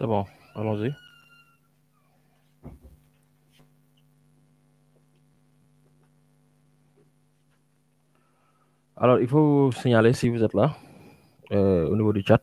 C'est bon, allons-y. Alors, il faut vous signaler si vous êtes là, euh, au niveau du chat.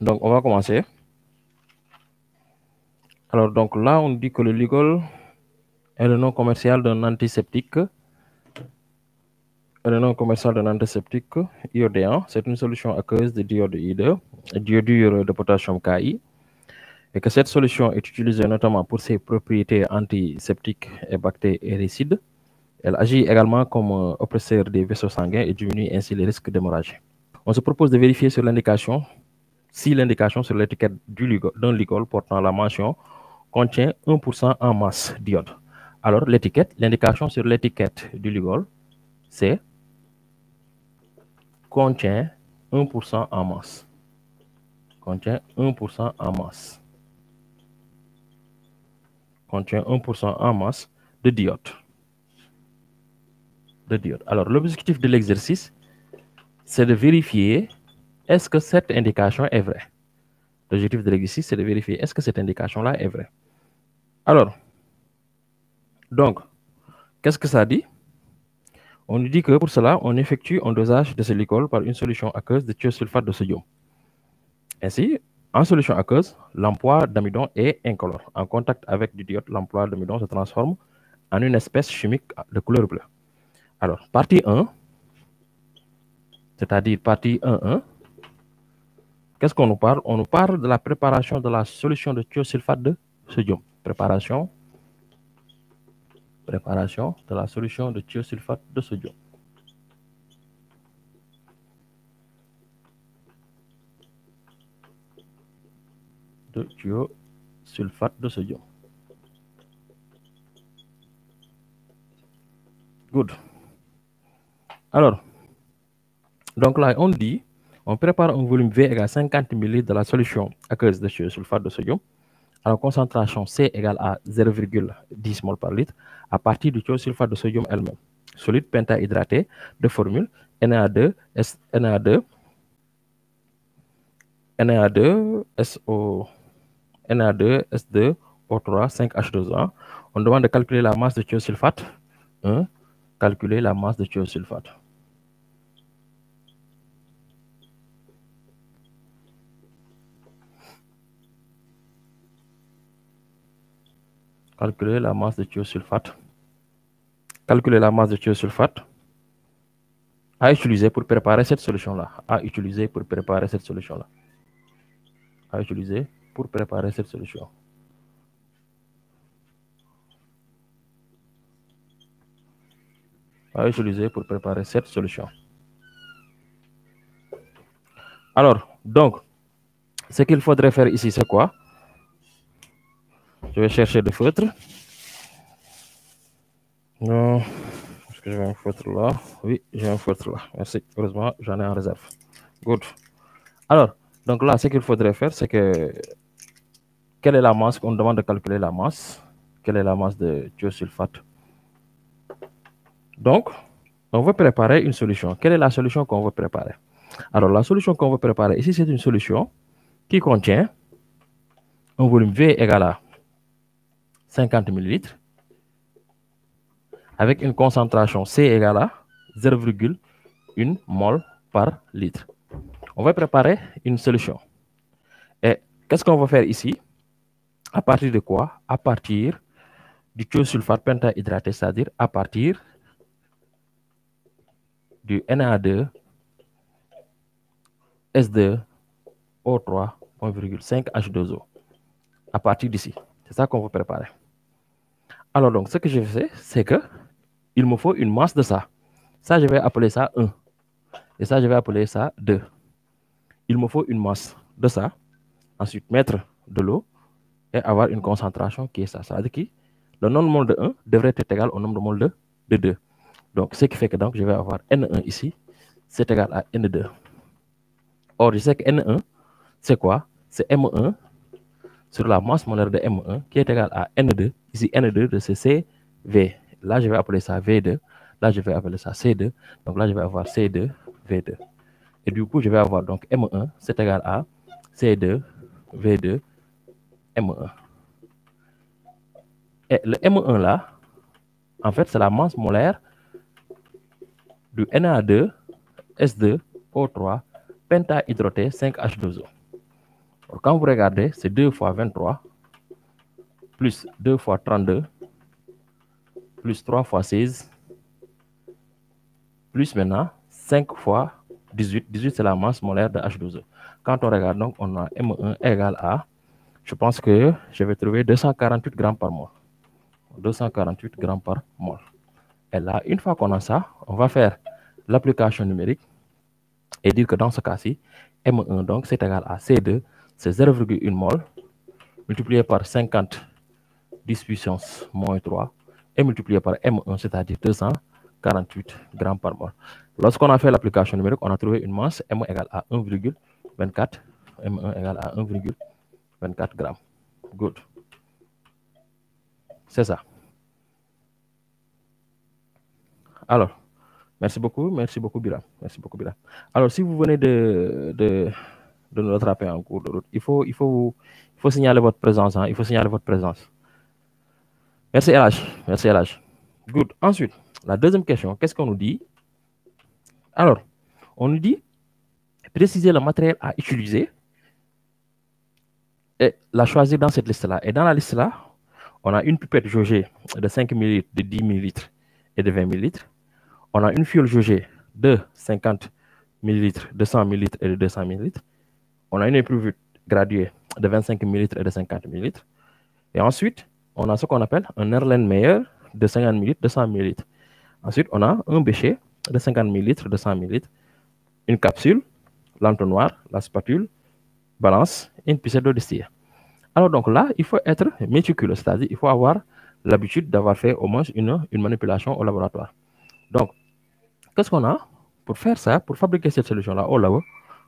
Donc, on va commencer. Alors, donc là, on dit que le Ligol est le nom commercial d'un antiseptique. le nom commercial d'un antiseptique iodéen. C'est une solution aqueuse de diode d'iodure de potassium KI. Et que cette solution est utilisée notamment pour ses propriétés antiseptiques et bactéricides. Elle agit également comme oppresseur des vaisseaux sanguins et diminue ainsi les risques d'hémorragie. On se propose de vérifier sur l'indication si l'indication sur l'étiquette d'un Ligol portant la mention contient 1% en masse d'iode. Alors, l'étiquette, l'indication sur l'étiquette du Ligol, c'est contient 1% en masse. Contient 1% en masse. Contient 1% en masse de diode. Alors, l'objectif de l'exercice, c'est de vérifier est-ce que cette indication est vraie. L'objectif de l'exercice, c'est de vérifier est-ce que cette indication-là est vraie. Alors, donc, qu'est-ce que ça dit? On nous dit que pour cela, on effectue un dosage de ce glycol par une solution aqueuse de thiosulfate de sodium. Ainsi, en solution aqueuse, l'emploi d'amidon est incolore. En contact avec du diode, l'emploi d'amidon se transforme en une espèce chimique de couleur bleue. Alors, partie 1, c'est-à-dire partie 1.1, Qu'est-ce qu'on nous parle? On nous parle de la préparation de la solution de thiosulfate de sodium. Préparation. Préparation de la solution de thiosulfate de sodium. De thiosulfate de sodium. Good. Alors, donc là, on dit on prépare un volume V égale 50 ml de la solution aqueuse de sulfate de sodium à la concentration C égale à 0,10 mol par litre à partir du sulfate de sodium elle-même. Solide pentahydraté de formule Na2, S, Na2, Na2, SO, Na2, S2, O3, 5H2O. On demande de calculer la masse de thiosulfate. 1. Calculer la masse de thiosulfate. calculer la masse de thiosulfate. Calculer la masse de thiosulfate à utiliser pour préparer cette solution-là. À utiliser pour préparer cette solution-là. À utiliser pour préparer cette solution. À utiliser pour préparer cette solution. Alors, donc, ce qu'il faudrait faire ici, c'est quoi? Je vais chercher des feutres. Non, est-ce que j'ai un feutre là? Oui, j'ai un feutre là. Merci. Heureusement, j'en ai en réserve. Good. Alors, donc là, ce qu'il faudrait faire, c'est que quelle est la masse? On demande de calculer la masse. Quelle est la masse de thiosulfate? Donc, on veut préparer une solution. Quelle est la solution qu'on veut préparer? Alors, la solution qu'on veut préparer ici, c'est une solution qui contient un volume V égal à 50 ml avec une concentration C égale à 0,1 mol par litre. On va préparer une solution. Et qu'est-ce qu'on va faire ici? À partir de quoi? À partir du thiosulfate pentahydraté, c'est-à-dire à partir du Na2 S2 O3 1,5 H2O. À partir d'ici. C'est ça qu'on va préparer. Alors donc, ce que je fais, c'est que il me faut une masse de ça. Ça, je vais appeler ça 1. Et ça, je vais appeler ça 2. Il me faut une masse de ça. Ensuite, mettre de l'eau et avoir une concentration qui est ça. Ça veut dire que le nombre de mol de 1 devrait être égal au nombre de mol de 2. Donc, ce qui fait que donc, je vais avoir N1 ici, c'est égal à N2. Or, je sais que N1, c'est quoi? C'est M1 sur la masse molaire de M1 qui est égal à N2. Ici, N2 de ce CV. Là, je vais appeler ça V2. Là, je vais appeler ça C2. Donc là, je vais avoir C2, V2. Et du coup, je vais avoir donc M1, c'est égal à C2, V2, M1. Et le M1 là, en fait, c'est la masse molaire du Na2, S2, O3, pentahydroté 5H2O. Quand vous regardez, c'est 2 fois 23, plus 2 fois 32, plus 3 fois 16, plus maintenant 5 fois 18. 18, c'est la masse molaire de H2O. Quand on regarde, donc, on a M1 égale à, je pense que je vais trouver 248 grammes par mol. 248 grammes par mol. Et là, une fois qu'on a ça, on va faire l'application numérique et dire que dans ce cas-ci, M1, donc, c'est égal à C2, c'est 0,1 mol, multiplié par 50 10 puissance moins 3, et multiplié par M1, c'est-à-dire 248 grammes par mol. Lorsqu'on a fait l'application numérique, on a trouvé une masse M égale à 1,24, M1 égale à 1,24 grammes. Good. C'est ça. Alors, merci beaucoup, merci beaucoup, Biram. Merci beaucoup, Biram. Alors, si vous venez de, de, de nous rattraper en cours de route, il faut, il faut, il faut signaler votre présence. Hein, il faut signaler votre présence. Merci, LH. Merci, LH. Good. Ensuite, la deuxième question, qu'est-ce qu'on nous dit? Alors, on nous dit préciser le matériel à utiliser et la choisir dans cette liste-là. Et dans la liste-là, on a une pipette jaugée de 5 ml, de 10 ml et de 20 ml. On a une fiole jaugée de 50 ml, de 100 ml et de 200 ml. On a une éprouve graduée de 25 ml et de 50 ml. Et ensuite, on a ce qu'on appelle un Erlenmeyer de 50 ml, de 100 ml. Ensuite, on a un bécher de 50 ml, de 100 ml, une capsule, l'entonnoir, la spatule, balance et une piscine d'eau distillée. Alors donc là, il faut être méticuleux, c'est-à-dire il faut avoir l'habitude d'avoir fait au moins une manipulation au laboratoire. Donc, qu'est-ce qu'on a Pour faire ça, pour fabriquer cette solution-là au labo,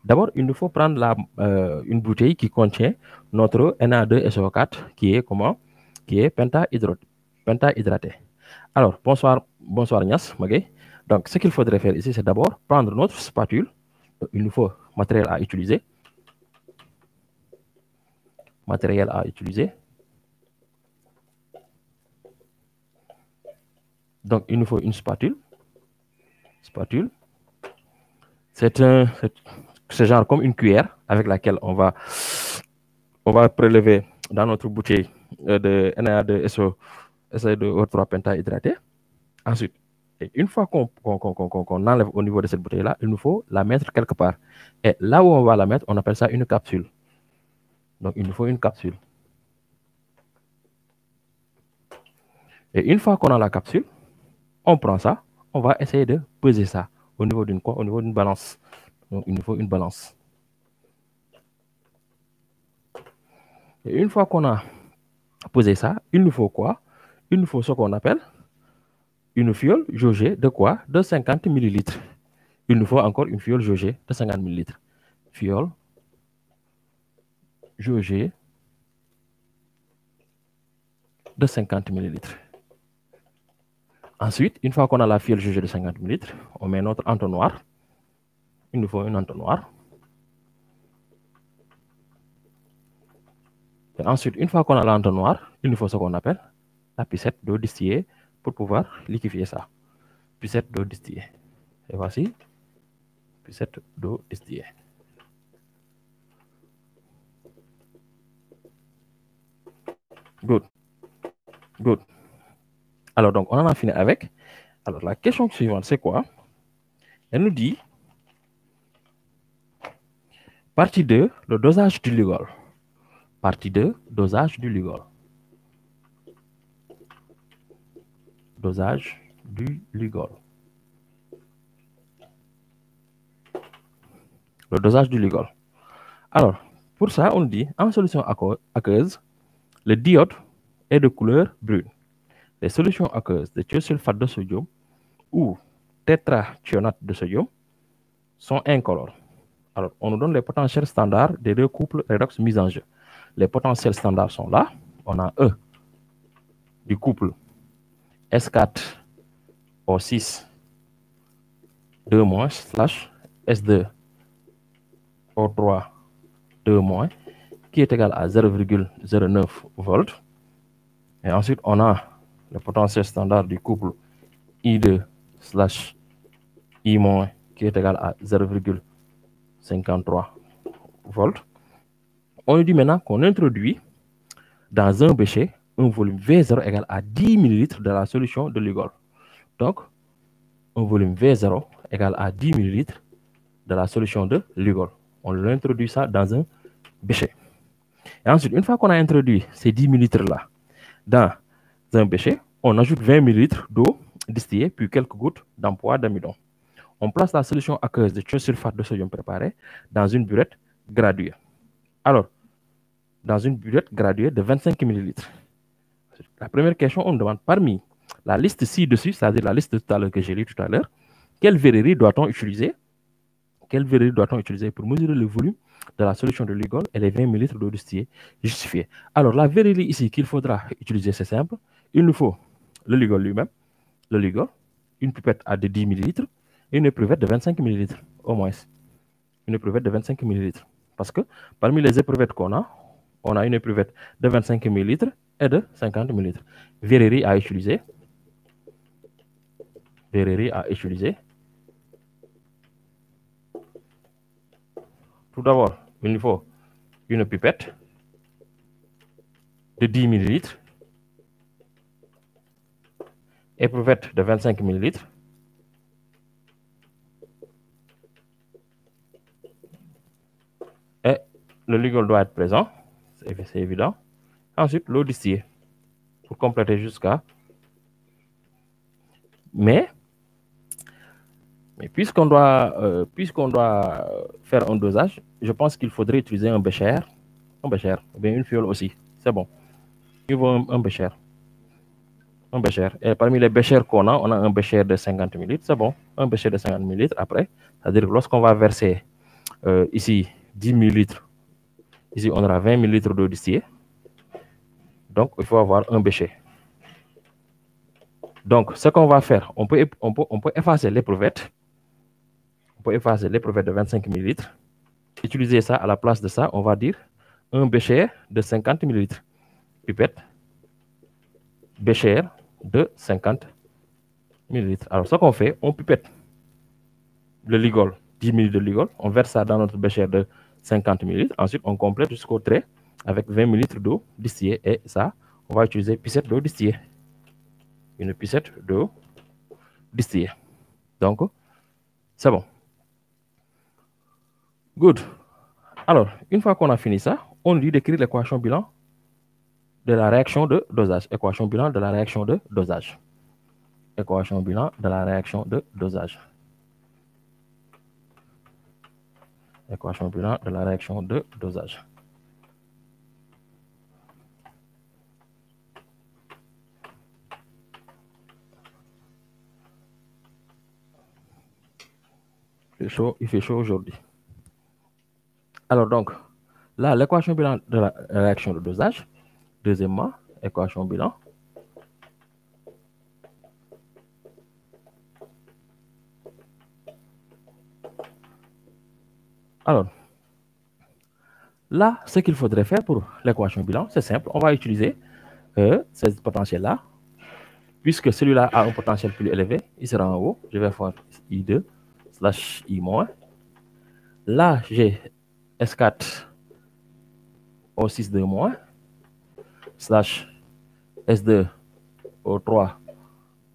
d'abord, il nous faut prendre la, euh, une bouteille qui contient notre Na2SO4 qui est comment? Qui est pentahydraté. Alors, bonsoir, bonsoir Nias. Donc, ce qu'il faudrait faire ici, c'est d'abord prendre notre spatule. Il nous faut matériel à utiliser. Matériel à utiliser. Donc, il nous faut une spatule. Spatule. C'est un, c'est genre comme une cuillère avec laquelle on va, on va prélever dans notre bouteille de Na2SO, SO2O3 pentahydraté. Ensuite, et une fois qu'on qu'on enlève au niveau de cette bouteille-là, il nous faut la mettre quelque part. Et là où on va la mettre, on appelle ça une capsule. Donc, il nous faut une capsule. Et une fois qu'on a la capsule, on prend ça, on va essayer de peser ça au niveau d'une quoi? Au niveau d'une balance. Donc, il nous faut une balance. Et une fois qu'on a posé ça, il nous faut quoi? Il nous faut ce qu'on appelle une fiole jaugée de quoi? De 50 millilitres. Il nous faut encore une fiole jaugée de 50 millilitres. Fiole jaugée de 50 millilitres. Ensuite, une fois qu'on a la fiole jaugée de 50 millilitres, on met notre entonnoir. Il nous faut un entonnoir. Ensuite, une fois qu'on a l'entonnoir, il nous faut ce qu'on appelle la piscette d'eau distillée pour pouvoir liquéfier ça. Piscette d'eau distillée. Et voici, piscette d'eau distillée. Good. Good. Alors, donc, on en a fini avec. Alors, la question suivante, c'est quoi? Elle nous dit, partie 2, le dosage du Lugol. Partie 2, dosage du Lugol. Dosage du Lugol. Le dosage du Lugol. Alors, pour ça, on dit, en solution aqueuse, le diode est de couleur brune. Les solutions aqueuses de thiosulfate de sodium ou tétrathionate de sodium sont incolores. Alors, on nous donne les potentiels standards des deux couples redox mis en jeu. Les potentiels standards sont là. On a E du couple S4 O6 2 moins slash S2 O3 2 moins qui est égal à 0,09 volts. Et ensuite, on a le potentiel standard du couple I2 slash I qui est égal à 0,53 volts. On dit maintenant qu'on introduit dans un bécher un volume V0 égal à 10 ml de la solution de Lugol. Donc, un volume V0 égal à 10 ml de la solution de Lugol. On l'introduit ça dans un bécher. Et ensuite, une fois qu'on a introduit ces 10 ml là dans un bécher, on ajoute 20 ml d'eau distillée puis quelques gouttes d'emploi d'amidon. On place la solution aqueuse de thiosulfate de sodium préparé dans une burette graduée. Alors, dans une burette graduée de 25 ml. La première question, on demande parmi la liste ci-dessus, c'est-à-dire la liste tout à l'heure que j'ai lu tout à l'heure, quelle verrerie doit-on utiliser? Quelle verrerie doit-on utiliser pour mesurer le volume de la solution de Lugol et les 20 ml d'eau distillée justifiée? Alors, la verrerie ici qu'il faudra utiliser, c'est simple. Il nous faut le Lugol lui-même, le Lugol, une pipette à de 10 ml et une épruvette de 25 ml au moins. Une épruvette de 25 ml. Parce que parmi les éprouvettes qu'on a, on a une épruvette de 25 ml et de 50 ml. Verrerie à utiliser. Verrerie à utiliser. Tout d'abord, il nous faut une pipette de 10 ml, éprouvette de 25 ml, et le ligol doit être présent, c'est évident. Ensuite, l'eau distillée pour compléter jusqu'à. Mais, mais puisqu'on doit, euh, doit faire un dosage, je pense qu'il faudrait utiliser un bécher, un bécher, ou bien une fiole aussi. C'est bon. Il faut un, un bécher. Un bécher. Et parmi les béchers qu'on a, on a un bécher de 50 ml. C'est bon. Un bécher de 50 ml après. C'est-à-dire que lorsqu'on va verser euh, ici 10 ml, ici on aura 20 ml d'eau distillée. Donc, il faut avoir un bécher. Donc, ce qu'on va faire, on peut, on peut, on peut effacer l'éprouvette. On de 25 ml. Utiliser ça à la place de ça, on va dire un bécher de 50 ml. Pipette, bécher de 50 ml. Alors, ce qu'on fait, on pipette le ligol, 10 ml de ligol, on verse ça dans notre bécher de 50 ml. Ensuite, on complète jusqu'au trait avec 20 ml d'eau distillée. Et ça, on va utiliser piscette d'eau distillée. Une piscette d'eau distillée. Donc, c'est bon. Good. Alors, une fois qu'on a fini ça, on dit d'écrire l'équation bilan de la réaction de dosage. Équation bilan de la réaction de dosage. Équation bilan de la réaction de dosage. Équation bilan de la réaction de dosage. Il fait chaud, chaud aujourd'hui. Alors donc, là, l'équation bilan de la réaction de dosage. Deuxièmement, équation bilan. Alors, là, ce qu'il faudrait faire pour l'équation bilan, c'est simple. On va utiliser euh, ces potentiels-là. Puisque celui-là a un potentiel plus élevé, il sera en haut. Je vais faire I2 slash I. Là, j'ai S4 O6 de moins slash S2 O3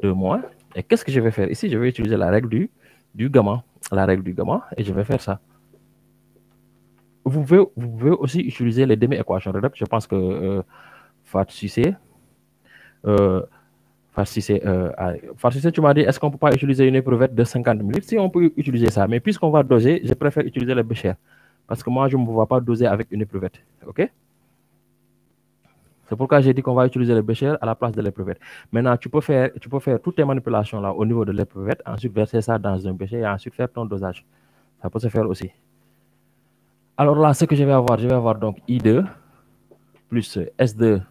de moins. Et qu'est-ce que je vais faire? Ici? Je vais utiliser la règle du, du gamma. La règle du gamma et je vais faire ça. Vous pouvez, vous pouvez aussi utiliser les demi-équations. Je pense que euh, euh, euh, tu m'as dit, est-ce qu'on ne peut pas utiliser une éprouvette de 50 minutes? Si on peut utiliser ça, mais puisqu'on va doser, je préfère utiliser le bécher. Parce que moi, je ne me vois pas doser avec une éprouvette. OK? C'est pourquoi j'ai dit qu'on va utiliser le bécher à la place de l'épruvette. Maintenant, tu peux faire, tu peux faire toutes tes manipulations là au niveau de l'épruvette, ensuite verser ça dans un bécher et ensuite faire ton dosage. Ça peut se faire aussi. Alors là, ce que je vais avoir, je vais avoir donc I2 plus S2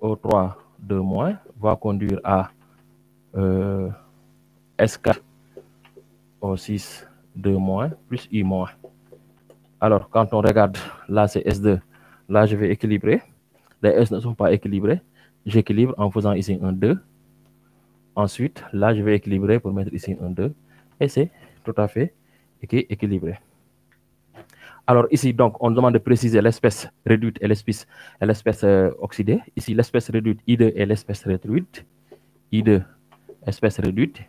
O3 2 moins va conduire à euh, S4 O6 2 moins plus I moins. Alors, quand on regarde, là c'est S2, là je vais équilibrer. Les S ne sont pas équilibrés. J'équilibre en faisant ici un 2. Ensuite, là je vais équilibrer pour mettre ici un 2. Et c'est tout à fait équilibré. Alors ici, donc, on demande de préciser l'espèce réduite et l'espèce l'espèce oxydée. Ici, l'espèce réduite I2 et l'espèce réduite. I2, espèce réduite.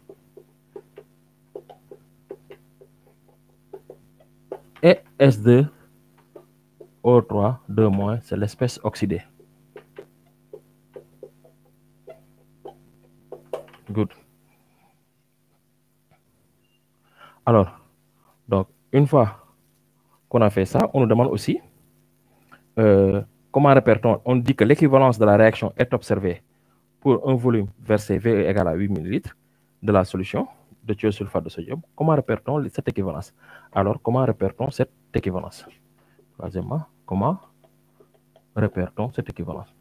Et S2, O3, 2 moins, c'est l'espèce oxydée. Good. Alors, donc, une fois qu'on a fait ça, on nous demande aussi euh, comment répère-t-on On dit que l'équivalence de la réaction est observée pour un volume versé V égale à 8 ml de la solution de thiosulfate de sodium. Comment répère-t-on cette équivalence? Alors, comment répère-t-on cette équivalence? Troisièmement, comment répère-t-on cette équivalence?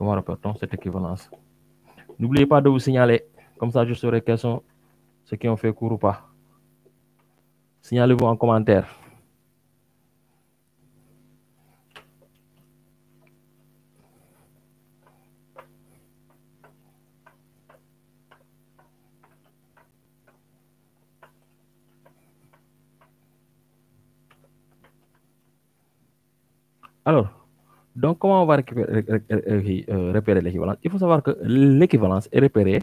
Comment répère-t-on cette équivalence? N'oubliez pas de vous signaler comme ça, je saurai quels sont ceux qui ont fait cours ou pas. Signalez-vous en commentaire. Alors, donc comment on va récupérer, repérer l'équivalence? Il faut savoir que l'équivalence est repérée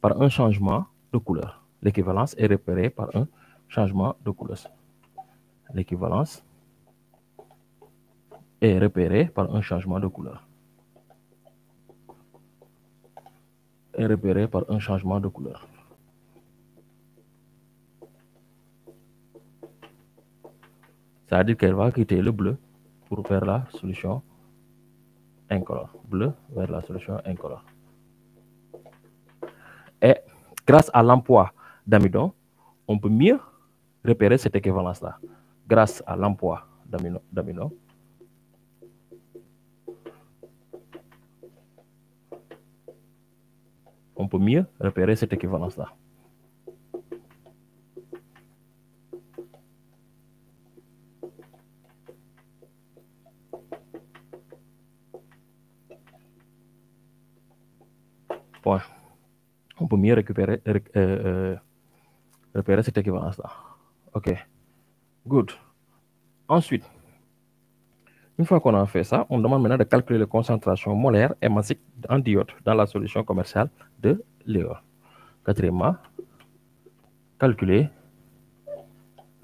par un changement de couleur. L'équivalence est repérée par un changement de couleur. L'équivalence est repérée par un changement de couleur. Est repérée par un changement de couleur. Ça veut dire qu'elle va quitter le bleu pour faire la solution incolore. Bleu vers la solution incolore. Et grâce à l'emploi d'amidon, on peut mieux repérer cette équivalence-là. Grâce à l'emploi d'amidon, on peut mieux repérer cette équivalence-là. Point on peut mieux récupérer, euh, cette équivalence-là. OK. Good. Ensuite, une fois qu'on a fait ça, on demande maintenant de calculer la concentration molaire et massique en diode dans la solution commerciale de l'EO. Quatrièmement, calculer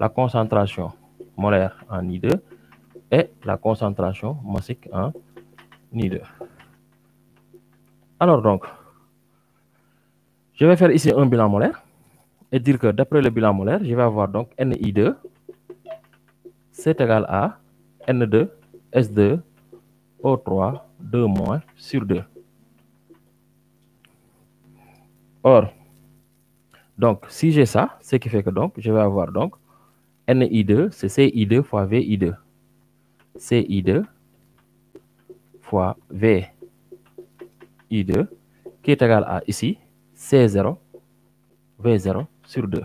la concentration molaire en I2 et la concentration massique en I2. Alors donc, je vais faire ici un bilan molaire et dire que d'après le bilan molaire, je vais avoir donc NI2, c'est égal à N2, S2, O3, 2 moins sur 2. Or, donc, si j'ai ça, ce qui fait que donc, je vais avoir donc NI2, c'est CI2 fois VI2. CI2 fois VI2, qui est égal à ici C0, V0 sur 2.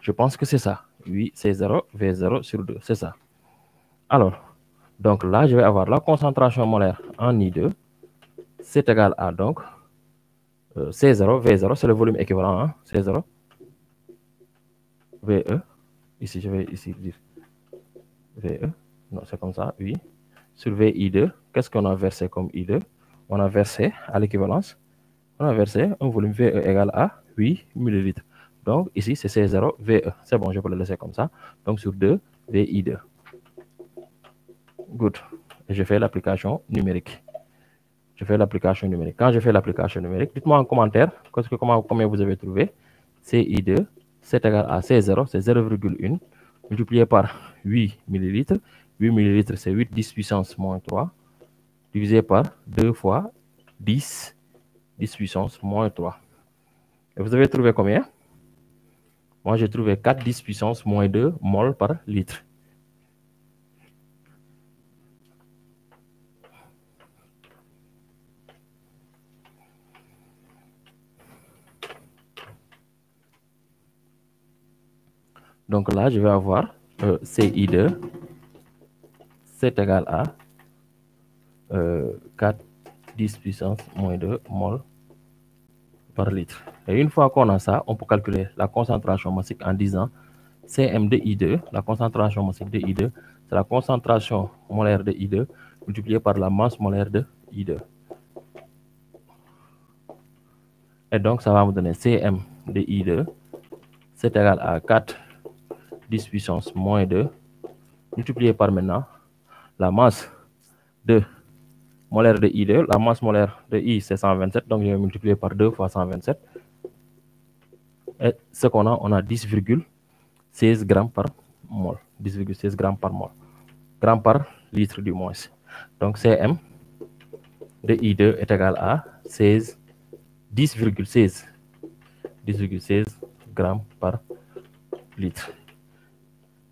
Je pense que c'est ça. Oui, C0, V0 sur 2. C'est ça. Alors, donc là, je vais avoir la concentration molaire en I2. C'est égal à donc euh, C0, V0, c'est le volume équivalent. Hein, C0, VE. Ici, je vais ici dire VE. Non, c'est comme ça, oui. Sur VI2, qu'est-ce qu'on a versé comme I2 On a versé à l'équivalence on a versé un volume VE égal à 8 ml. Donc ici, c'est C0 VE. C'est bon, je peux le laisser comme ça. Donc sur 2, VI2. Good. Et je fais l'application numérique. Je fais l'application numérique. Quand je fais l'application numérique, dites-moi en commentaire comment, combien vous avez trouvé. CI2, c'est égal à C0, c'est 0,1 multiplié par 8 millilitres. 8 millilitres, c'est 8 10 puissance moins 3, divisé par 2 fois 10 10 puissance moins 3. Et vous avez trouvé combien? Moi, j'ai trouvé 4 10 puissance moins 2 mol par litre. Donc là, je vais avoir euh, CI2, c'est égal à euh, 4 10 puissance moins 2 mol par litre. Et une fois qu'on a ça, on peut calculer la concentration massique en disant Cm de I2, la concentration massique de I2, c'est la concentration molaire de I2 multipliée par la masse molaire de I2. Et donc, ça va me donner Cm de I2, c'est égal à 4 10 puissance moins 2 multiplié par maintenant la masse de molaire de I2. La masse molaire de I, c'est 127, donc je vais multiplier par 2 fois 127. Et ce qu'on a, on a 10,16 grammes par mol. 10,16 grammes par mol. Grammes par litre du moins. Donc Cm de I2 est égal à 16, 10,16 10,16 grammes par litre.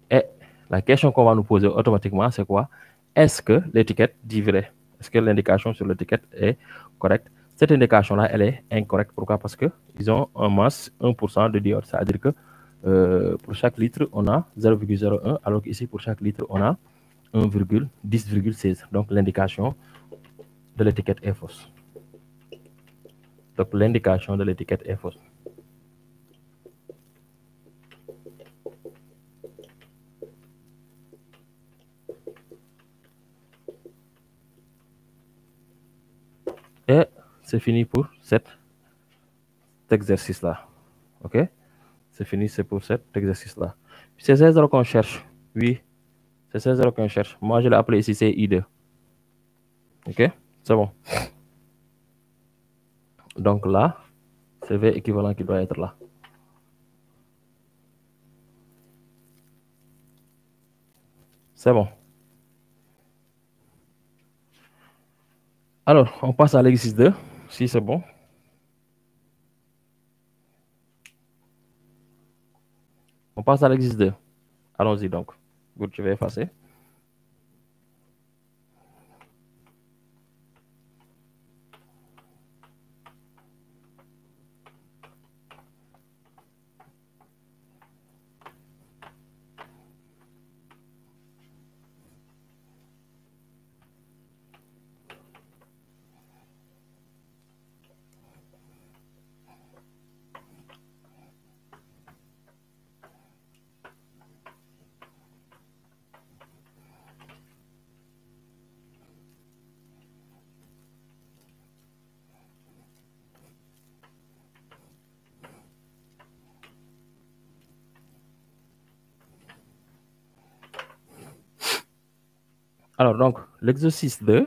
Et la question qu'on va nous poser automatiquement, c'est quoi? Est-ce que l'étiquette dit vrai? Est-ce que l'indication sur l'étiquette est correcte? Cette indication-là, elle est incorrecte. Pourquoi? Parce qu'ils ont un masse 1% de diode. C'est-à-dire que euh, pour chaque litre, on a 0,01, alors qu'ici, pour chaque litre, on a 1,10,16. Donc, l'indication de l'étiquette est fausse. Donc, l'indication de l'étiquette est fausse. C'est fini pour cet exercice-là. OK? C'est fini, c'est pour cet exercice-là. C'est 0 qu'on cherche. Oui, c'est 0 qu'on cherche. Moi, je l'ai appelé ici, c'est I2. OK? C'est bon. Donc là, c'est V équivalent qui doit être là. C'est bon. Alors, on passe à l'exercice 2, si c'est bon. On passe à l'exercice 2. Allons-y donc. Good, je vais effacer. Alors, donc, l'exercice 2.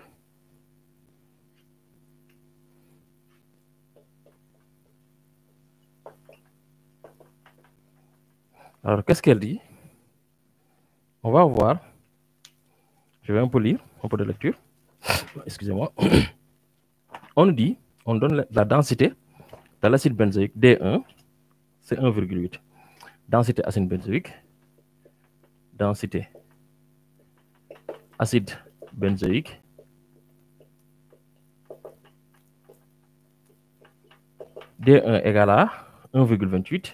Alors, qu'est-ce qu'elle dit? On va voir. Je vais un peu lire, un peu de lecture. Excusez-moi. On nous dit, on donne la densité de l'acide benzoïque D1, c'est 1,8. Densité acide benzoïque, densité acide benzoïque D1 égale à 1,28.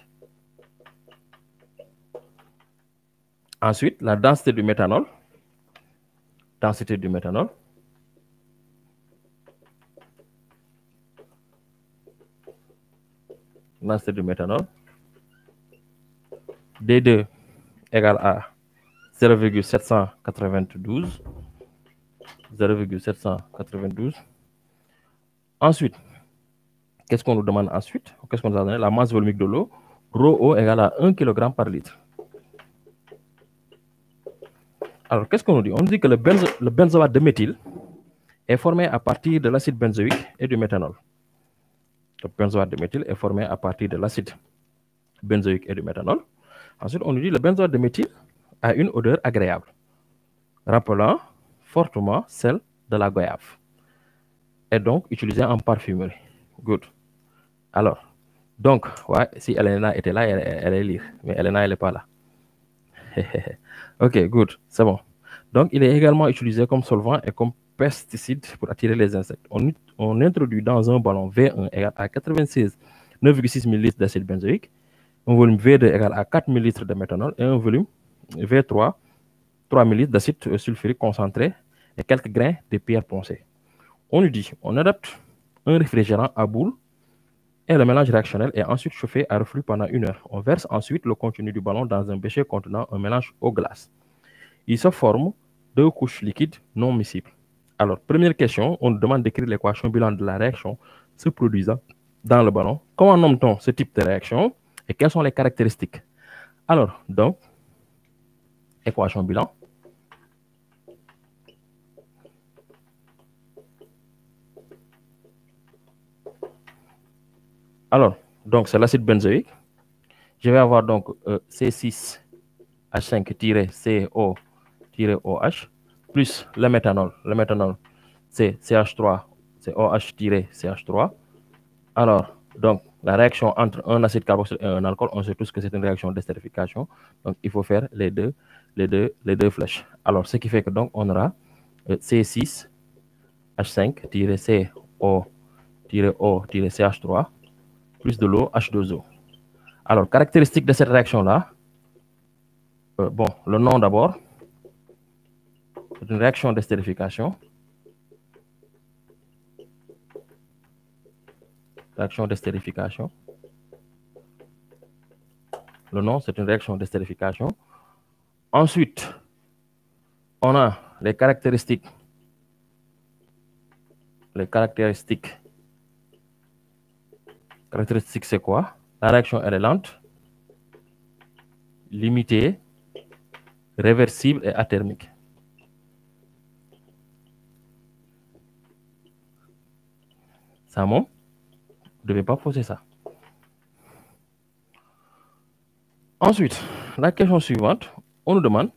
Ensuite, la densité du méthanol. Densité du méthanol. Densité du méthanol. D2 égale à 0,792. 0,792. Ensuite, qu'est-ce qu'on nous demande ensuite? Qu'est-ce qu'on nous a donné? La masse volumique de l'eau, ρO égale à 1 kg par litre. Alors, qu'est-ce qu'on nous dit? On nous dit que le, benzo de méthyle est formé à partir de l'acide benzoïque et du méthanol. Le benzoate de méthyle est formé à partir de l'acide benzoïque et du méthanol. Ensuite, on nous dit que le benzoate de méthyle a une odeur agréable, rappelant fortement celle de la goyave, et donc utilisée en parfumerie. Good. Alors, donc, ouais, si Elena était là, elle, elle allait lire, mais Elena, elle n'est pas là. ok, good, c'est bon. Donc, il est également utilisé comme solvant et comme pesticide pour attirer les insectes. On, introduit dans un ballon V1 égal à 96 9,6 ml d'acide benzoïque, un volume V2 égal à 4 ml de méthanol et un volume V3 3 ml d'acide sulfurique concentré et quelques grains de pierre poncée. On lui dit, on adapte un réfrigérant à boule et le mélange réactionnel est ensuite chauffé à reflux pendant une heure. On verse ensuite le contenu du ballon dans un bécher contenant un mélange eau-glace. Il se forme deux couches liquides non miscibles. Alors, première question, on nous demande d'écrire l'équation bilan de la réaction se produisant dans le ballon. Comment nomme-t-on ce type de réaction et quelles sont les caractéristiques? Alors, donc, équation bilan. Alors, donc c'est l'acide benzoïque. Je vais avoir donc euh, C6H5-CO-OH plus le méthanol. Le méthanol, c'est CH3, c'est OH-CH3. Alors, donc, la réaction entre un acide carboxylique et un alcool, on sait tous que c'est une réaction d'estérification. Donc, il faut faire les deux, les deux, les deux flèches. Alors, ce qui fait que donc, on aura euh, C6H5-CO-O-CH3 plus de l'eau H2O. Alors, caractéristique de cette réaction-là, euh, bon, le nom d'abord, c'est une réaction d'estérification. Réaction d'estérification. Le nom, c'est une réaction d'estérification. Ensuite, on a les caractéristiques. Les caractéristiques. Caractéristiques, c'est quoi? La réaction, elle est lente, limitée, réversible et athermique. Ça, mon, vous ne devez pas poser ça. Ensuite, la question suivante, on nous demande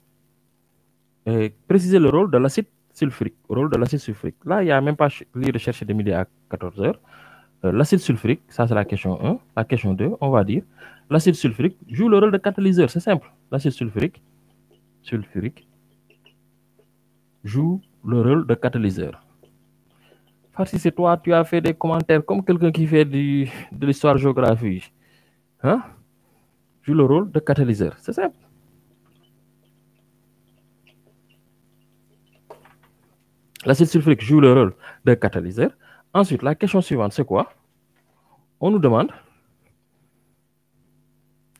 euh, préciser le rôle de l'acide sulfurique. Rôle de l'acide sulfurique. Là, il n'y a même pas les recherches de midi à 14 heures. Euh, l'acide sulfurique, ça c'est la question 1. La question 2, on va dire, l'acide sulfurique joue le rôle de catalyseur. C'est simple. L'acide sulfurique, sulfurique joue le rôle de catalyseur. Si c'est toi, tu as fait des commentaires comme quelqu'un qui fait de l'histoire-géographie. Hein? Joue le rôle de catalyseur. C'est simple. L'acide sulfurique joue le rôle de catalyseur. Ensuite, la question suivante, c'est quoi? On nous demande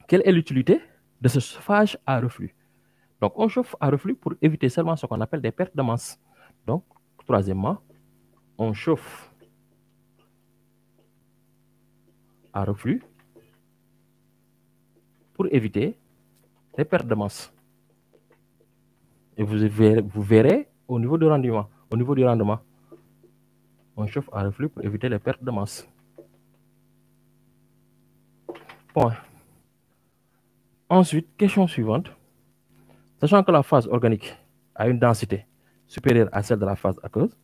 quelle est l'utilité de ce chauffage à reflux? Donc, on chauffe à reflux pour éviter seulement ce qu'on appelle des pertes de masse. Donc, troisièmement, on chauffe à reflux pour éviter les pertes de masse. Et vous verrez, vous verrez au niveau du rendement, au niveau du rendement, on chauffe à reflux pour éviter les pertes de masse. Point. Ensuite, question suivante. Sachant que la phase organique a une densité supérieure à celle de la phase aqueuse,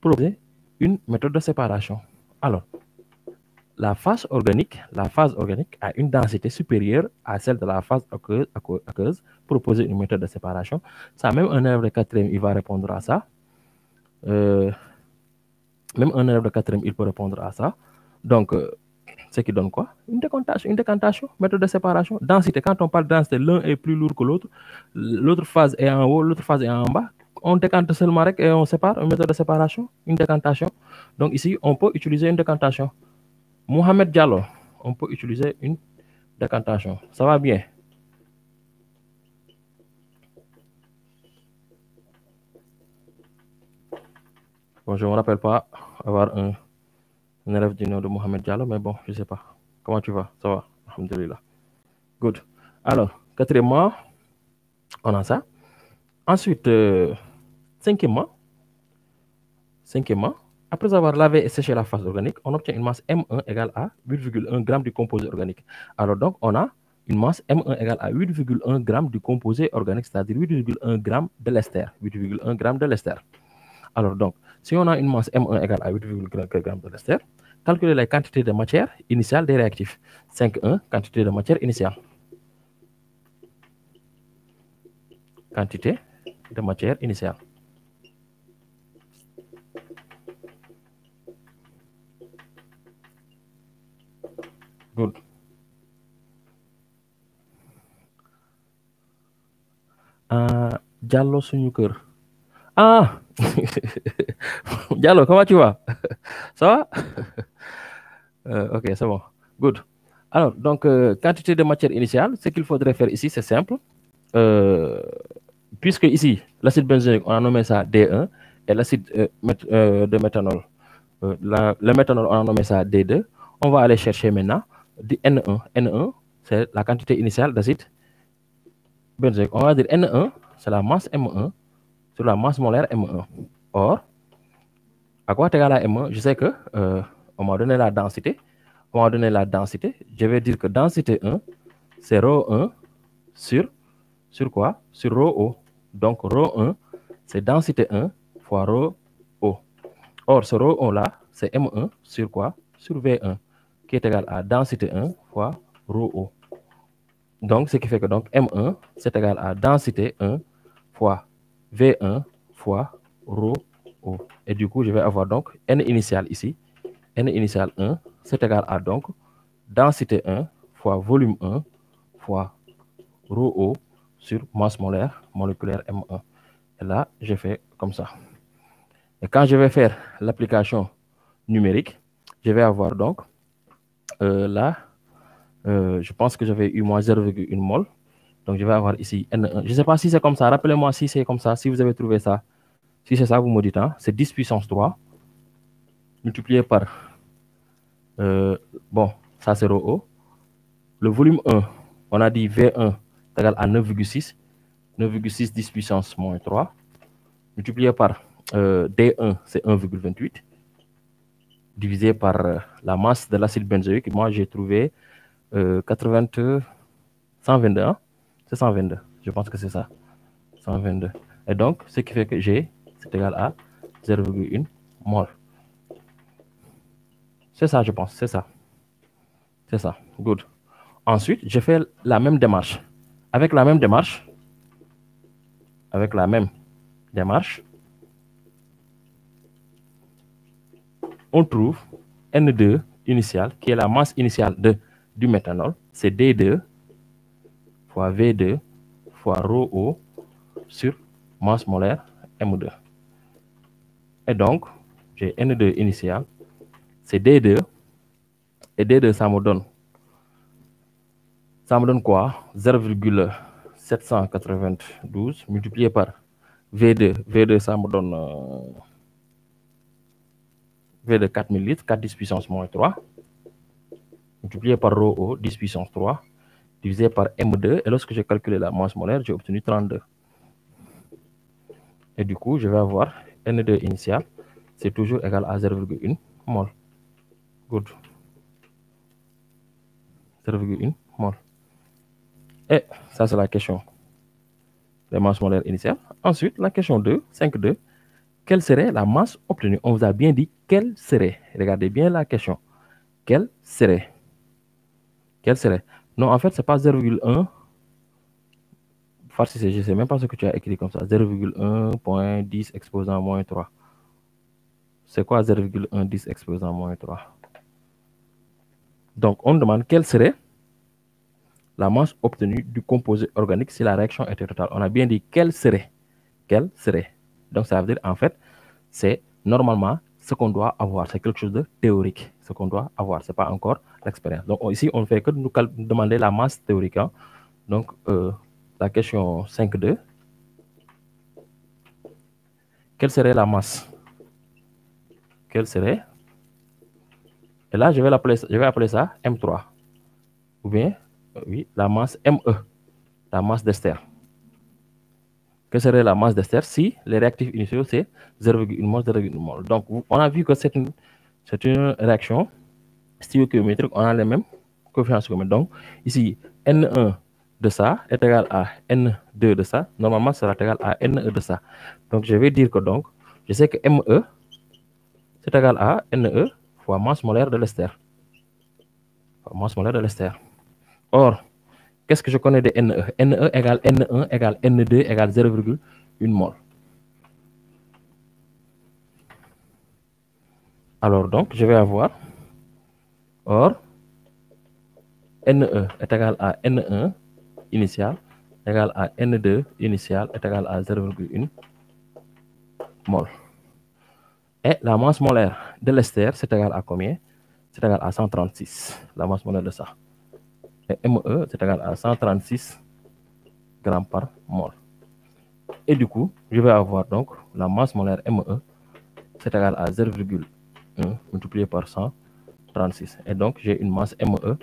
proposer une méthode de séparation. Alors, la phase organique, la phase organique a une densité supérieure à celle de la phase aqueuse, aqueuse proposer une méthode de séparation. Ça, même un élève de quatrième, il va répondre à ça. Euh, même un élève de quatrième, il peut répondre à ça. Donc, euh, ce qui donne quoi? Une décantation, une décantation, méthode de séparation. Densité, quand on parle de densité, l'un est plus lourd que l'autre. L'autre phase est en haut, l'autre phase est en bas. On décante seulement et on sépare, une méthode de séparation, une décantation. Donc ici, on peut utiliser une décantation. Mohamed Diallo, on peut utiliser une décantation. Ça va bien Bon, je ne me rappelle pas avoir un, un, élève du nom de Mohamed Diallo, mais bon, je ne sais pas. Comment tu vas? Ça va? Alhamdulillah. Good. Alors, quatrièmement, on a ça. Ensuite, euh, cinquièmement, cinquièmement, après avoir lavé et séché la phase organique, on obtient une masse M1 égale à 8,1 g du composé organique. Alors donc, on a une masse M1 égale à 8,1 g du composé organique, c'est-à-dire 8,1 g de l'ester. 8,1 g de l'ester. Alors donc, si on a une masse M1 égale à 8,1 g de l'ester, calculer la quantité de matière initiale des réactifs. 5,1, quantité de matière initiale. Quantité de matière initiale. Good. Ah, Diallo suñu. Ah Diallo, comment tu vas? Ça va? Euh, ok, c'est bon. Good. Alors, donc, euh, quantité de matière initiale, ce qu'il faudrait faire ici, c'est simple. Euh, puisque ici, l'acide benzénique, on a nommé ça D1, et l'acide de méthanol, la, le méthanol, on a nommé ça D2, on va aller chercher maintenant du N1. N1, c'est la quantité initiale d'acide benzénique. On va dire N1, c'est la masse M1 sur la masse molaire M1. Or, à quoi est égal à M1 Je sais que euh, on m'a donné la densité. On m'a donné la densité. Je vais dire que densité 1, c'est rho 1 sur, sur quoi? Sur rho O. Donc, rho 1, c'est densité 1 fois rho O. Or, ce rho 1 là, c'est M1 sur quoi? Sur V1, qui est égal à densité 1 fois rho O. Donc, ce qui fait que donc M1, c'est égal à densité 1 fois V1 fois rho O. Et du coup, je vais avoir donc N initial ici. N initial 1, c'est égal à donc densité 1 fois volume 1 fois rho O sur masse molaire moléculaire M1. Et là, je fais comme ça. Et quand je vais faire l'application numérique, je vais avoir donc euh, là, euh, je pense que j'avais eu moins 0,1 mol. Donc, je vais avoir ici N1. Je ne sais pas si c'est comme ça. Rappelez-moi si c'est comme ça. Si vous avez trouvé ça. Si c'est ça, vous me dites. Hein? C'est 10 puissance 3 multiplié par. Euh, bon, ça c'est rho O. Le volume 1, on a dit V1 est égal à 9,6. 9,6 10 puissance moins 3. Multiplié par euh, D1, c'est 1,28. Divisé par euh, la masse de l'acide benzoïque. Moi, j'ai trouvé 80, 122. C'est 122. Je pense que c'est ça. 122. Et donc, ce qui fait que G, c'est égal à 0,1 mol. C'est ça, je pense. C'est ça. C'est ça. Good. Ensuite, je fais la même démarche. Avec la même démarche, avec la même démarche, on trouve N2 initial, qui est la masse initiale de, du méthanol. C'est D2 fois V2 fois rho O sur masse molaire M2. Et donc, j'ai N2 initial, c'est D2, et D2, ça me donne, ça me donne quoi? 0,792 multiplié par V2. V2, ça me donne euh, V2 4000 litres, 4 10 puissance moins 3, multiplié par rho O, 10 puissance 3, divisé par M2, et lorsque j'ai calculé la masse molaire, j'ai obtenu 32. Et du coup, je vais avoir N2 initial, c'est toujours égal à 0,1 mol. Good. 0,1 mol. Et ça, c'est la question des masses molaires initiales. Ensuite, la question 2, 5.2. Quelle serait la masse obtenue? On vous a bien dit quelle serait. Regardez bien la question. Quelle serait? Quelle serait? Non, en fait, ce n'est pas 0,1. Farsi, je sais même pas ce que tu as écrit comme ça. 0,1.10 exposant moins 3. C'est quoi 0,110 exposant moins 3 Donc, on demande quelle serait la masse obtenue du composé organique si la réaction était totale. On a bien dit quelle serait. Quelle serait. Donc, ça veut dire, en fait, c'est normalement ce qu'on doit avoir. C'est quelque chose de théorique. Ce qu'on doit avoir. Ce n'est pas encore l'expérience. Donc, ici, on ne fait que nous demander la masse théorique. Hein. Donc, euh, la question 5.2. Quelle serait la masse? Quelle serait? Et là, je vais, appeler, je vais appeler ça M3. Ou bien, oui, la masse ME, la masse d'ester. Quelle serait la masse d'ester si les réactifs initiaux, c'est 0,1 mol, 0,1 mol. Donc, on a vu que c'est une, une réaction stéréochrométrique, on a les mêmes coefficient ischémique. Donc, ici, N1 de ça est égal à N2 de ça. Normalement, ça sera égal à NE de ça. Donc, je vais dire que donc, je sais que ME, c'est égal à NE fois masse molaire de l'ester. Masse molaire de l'ester. Or, qu'est-ce que je connais de NE NE égale N1 égale N2 égale 0,1 mol. Alors donc, je vais avoir, or, NE est égal à N1 initial égal à N2 initial est égal à 0,1 mol. Et la masse molaire de l'ester, c'est égal à combien? C'est égal à 136, la masse molaire de ça. ME, c'est égal à 136 grammes par mol. Et du coup, je vais avoir donc la masse molaire ME, c'est égal à 0,1 multiplié par 136. Et donc, j'ai une masse ME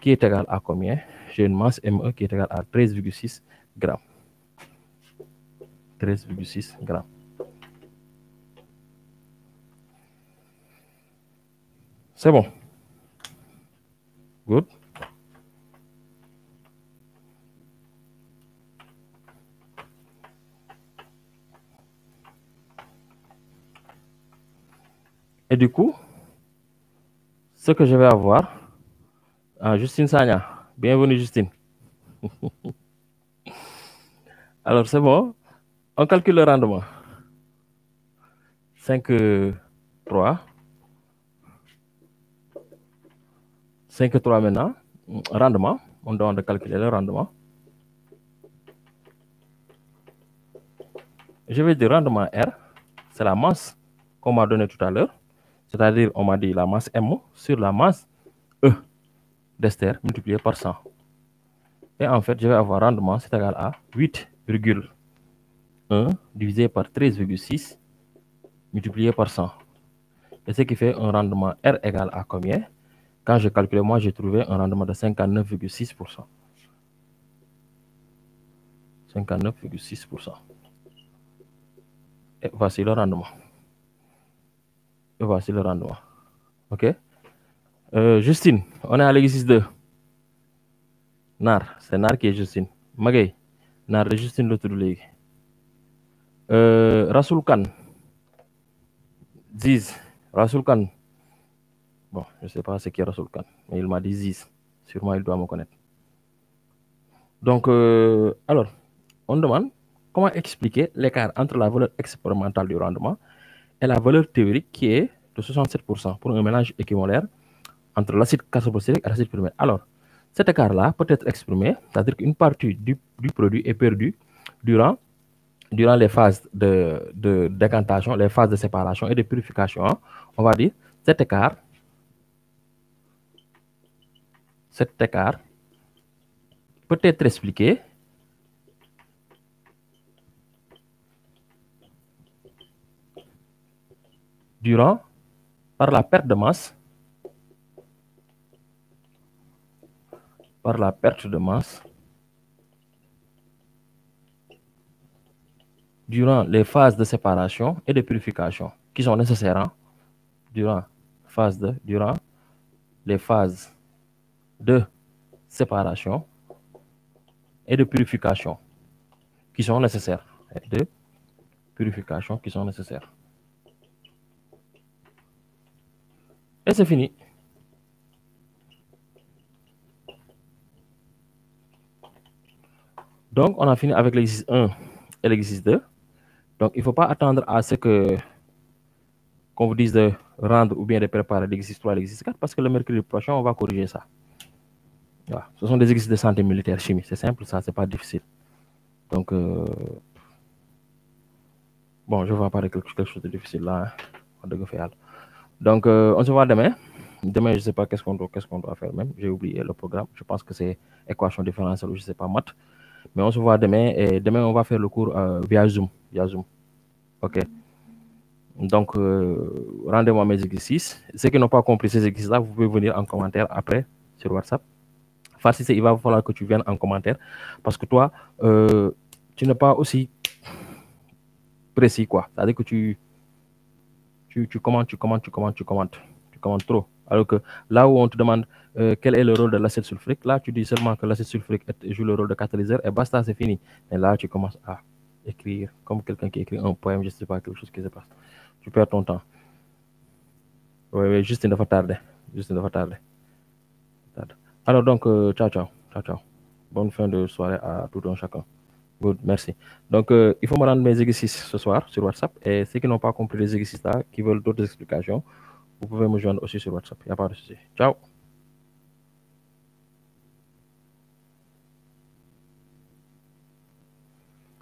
qui est égale à combien? J'ai une masse ME qui est égale à 13,6 grammes. 13,6 grammes. C'est bon. Good? Et du coup, ce que je vais avoir, ah, Justine Sagna, bienvenue Justine. Alors c'est bon, on calcule le rendement. 5, 3. 5, 3 maintenant. Rendement, on doit calculer le rendement. Je vais dire rendement R, c'est la masse qu'on m'a donnée tout à l'heure. C'est-à-dire, on m'a dit la masse M sur la masse E d'ester multiplié par 100. Et en fait, je vais avoir rendement, c'est égal à 8,1 divisé par 13,6 multiplié par 100. Et ce qui fait un rendement R égal à combien? Quand je calcule, moi, j'ai trouvé un rendement de 59,6%. 59,6%. Et voici le rendement. Et voici le rendement. OK? Euh, Justine, on est à l'exercice 2. Nar, c'est Nar qui est Justine. Magay, Nar de Justine l'autre ligue. Euh, Khan, Ziz, Rasoul Khan. Bon, je ne sais pas ce qui est Rasoul Khan, mais il m'a dit Ziz. Sûrement, il doit me connaître. Donc, euh, alors, on demande comment expliquer l'écart entre la valeur expérimentale du rendement et la valeur théorique qui est de 67% pour un mélange équimolaire entre l'acide carboxylique et l'acide primaire. Alors, cet écart-là peut être exprimé, c'est-à-dire qu'une partie du, du, produit est perdue durant, durant les phases de, de décantation, les phases de séparation et de purification. On va dire cet écart, cet écart peut être expliqué durant par la perte de masse par la perte de masse durant les phases de séparation et de purification qui sont nécessaires hein, durant, phase de, durant les phases de séparation et de purification qui sont nécessaires. De purification qui sont nécessaires. Et c'est fini. Donc, on a fini avec l'exercice 1 et l'exercice 2. Donc, il ne faut pas attendre à ce que qu'on vous dise de rendre ou bien de préparer l'exercice 3 et l'exercice 4 parce que le mercredi prochain, on va corriger ça. Voilà. Ce sont des exercices de santé militaire chimie. C'est simple, ça, c'est pas difficile. Donc, euh... bon, je vais parler quelque, quelque chose de difficile là. Hein. Donc, euh, on se voit demain. Demain, je ne sais pas qu'est-ce qu'on doit, faire même. J'ai oublié le programme. Je pense que c'est équation différentielle ou je ne sais pas, maths. Mais on se voit demain et demain, on va faire le cours euh, via Zoom. Via Zoom. OK. Donc, euh, rendez-moi mes exercices. Ceux qui n'ont pas compris ces exercices-là, vous pouvez venir en commentaire après sur WhatsApp. Farsi, il va falloir que tu viennes en commentaire parce que toi, tu n'es pas aussi précis, quoi. C'est-à-dire que tu, tu, commentes, tu commentes, tu commentes, tu commentes, tu commentes trop. Alors que là où on te demande euh, quel est le rôle de l'acide sulfurique, là tu dis seulement que l'acide sulfurique joue le rôle de catalyseur et basta, c'est fini. Et là tu commences à écrire comme quelqu'un qui écrit un poème, je ne sais pas, quelque chose qui se passe. Tu perds ton temps. Oui, oui, juste une fois tardé. Juste une. Alors donc, euh, ciao, ciao, ciao, ciao. Bonne fin de soirée à tout un chacun. Good, merci. Donc, euh, il faut me rendre mes exercices ce soir sur WhatsApp. Et ceux qui n'ont pas compris les exercices là, qui veulent d'autres explications, vous pouvez me joindre aussi sur WhatsApp. Il n'y a pas de souci. Ciao.